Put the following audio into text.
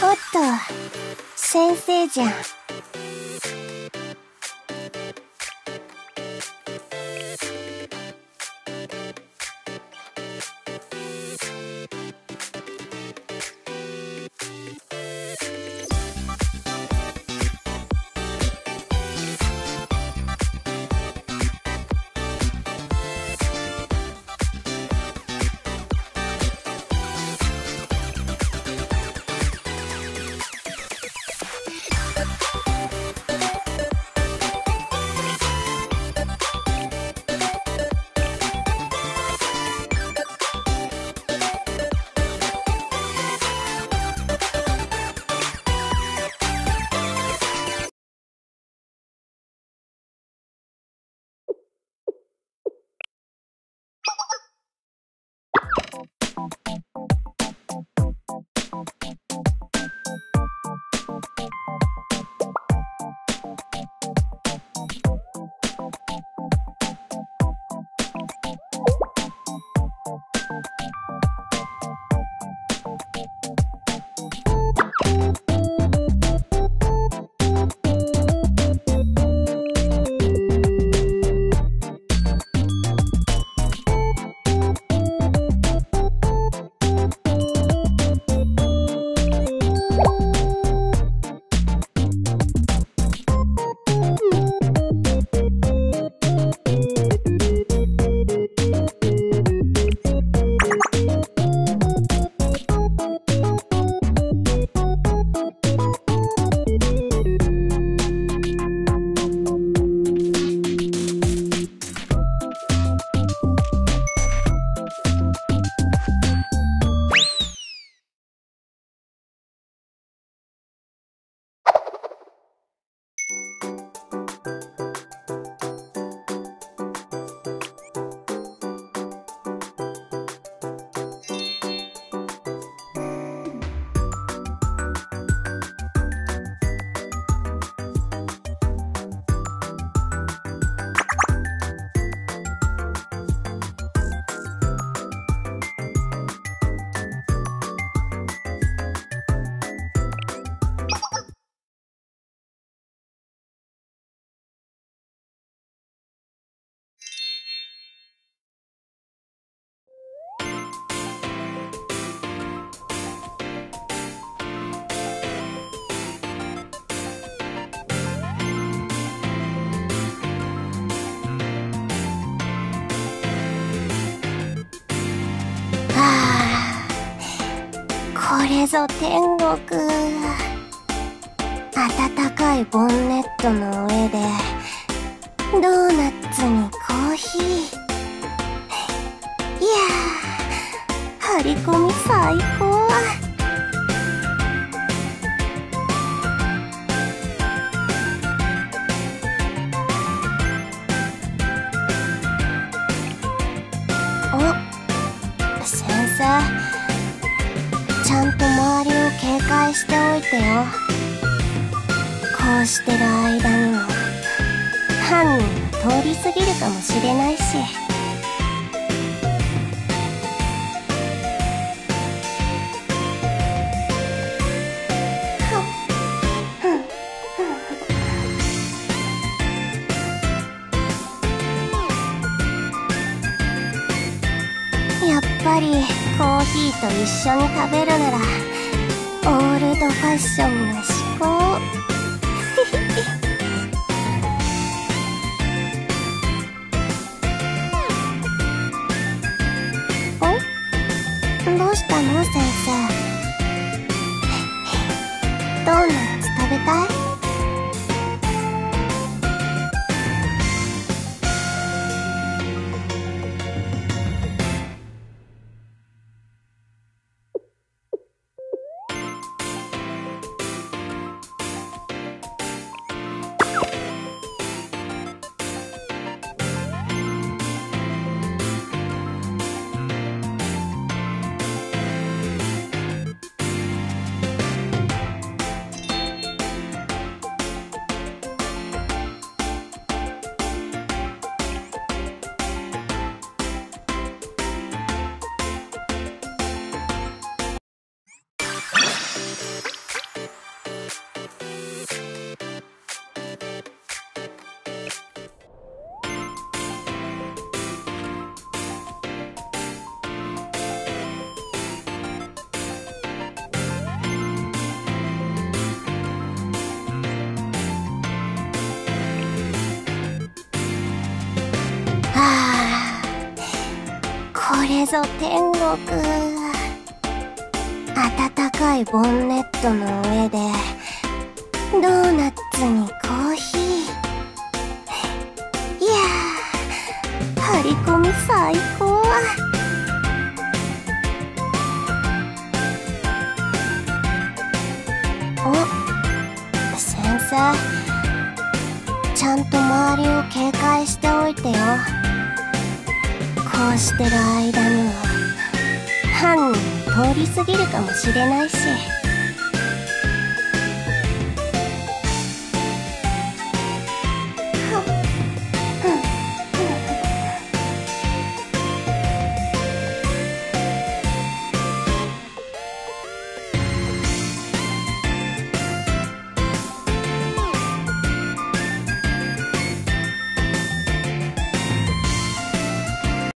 おっと先生じゃん。れぞ天国暖かいボンネットの上でドーナツにコーヒー。いやー張り込み最高。お先生。んと周りを警戒しておいてよ。こうしてる間にも犯人が通り過ぎるかもしれないし。りコーヒーと一緒に食べるならオールドファッションが至高。んどうしたの先生？ドーナツ食べたい？れぞ天国暖かいボンネットの上でドーナツにコーヒーいやー張り込み最高。お先生。ちゃんと周りを警戒しておいてよ。こうしてる間にも犯人通り過ぎるかもしれないし。